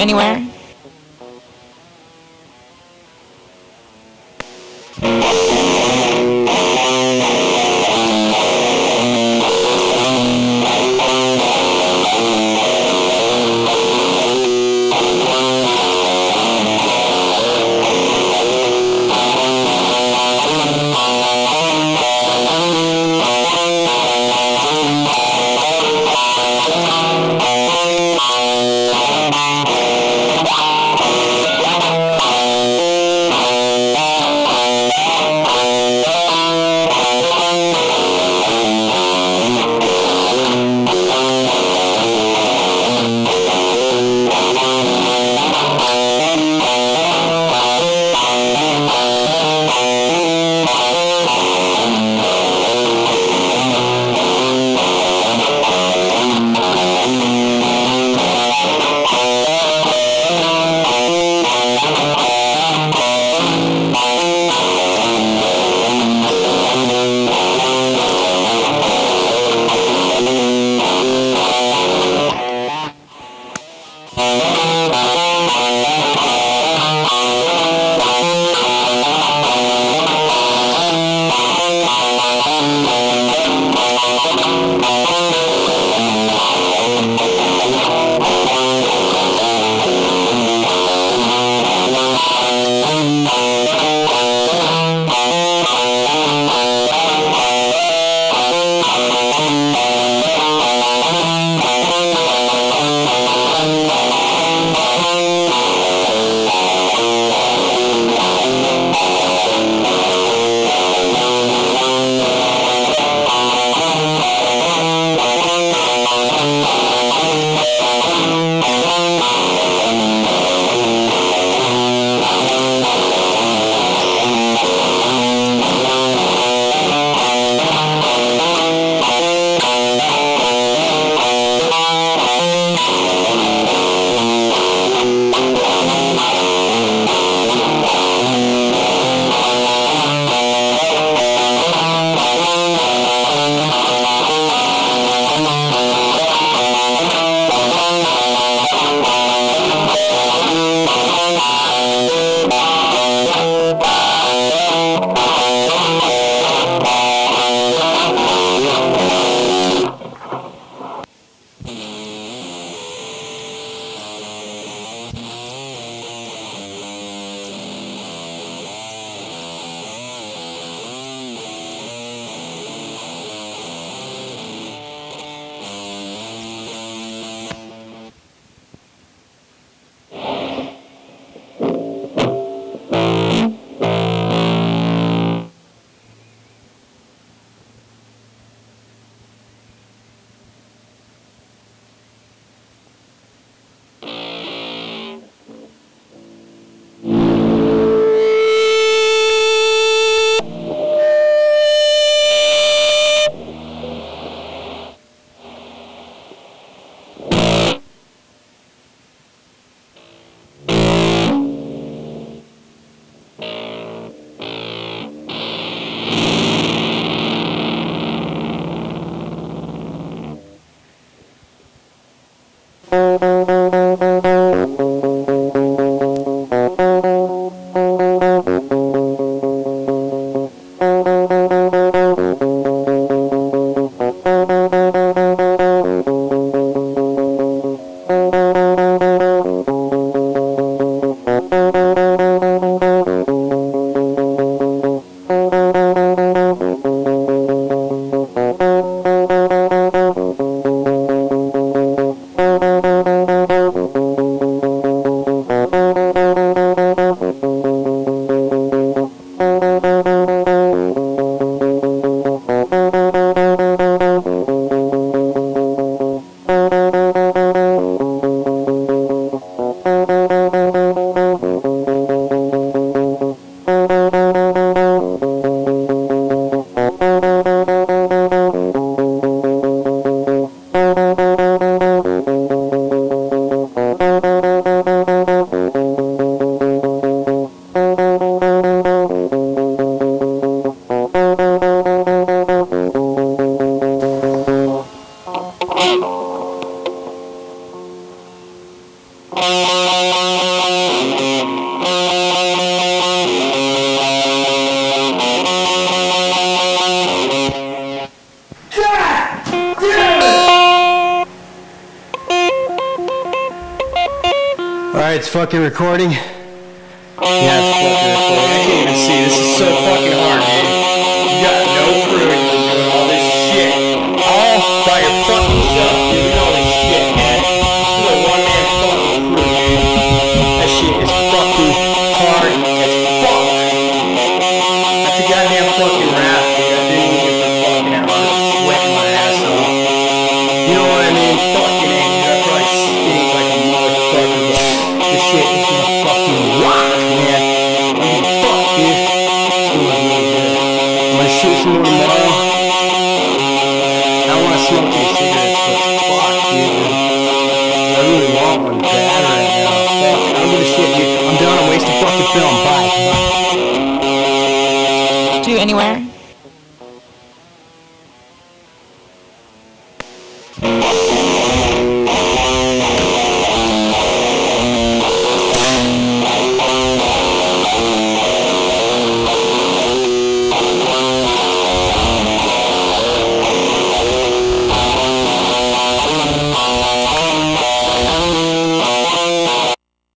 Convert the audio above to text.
anywhere? It's fucking recording. Yeah, it's fucking recording. I can't even see. This is so fucking hard. You got no you're doing all this shit. All by your fucking self, dude. Doing all this shit, man. You're a one man fucking crew, dude. That shit is fucking hard as fuck. That's a goddamn fucking rap, dude. I didn't even get the fucking. I'm sweating my ass off. You know what I mean? Want one. Fuck, I don't give a shit. I'm done. I'm wasting fucking film. Bye. Bye. Do anywhere.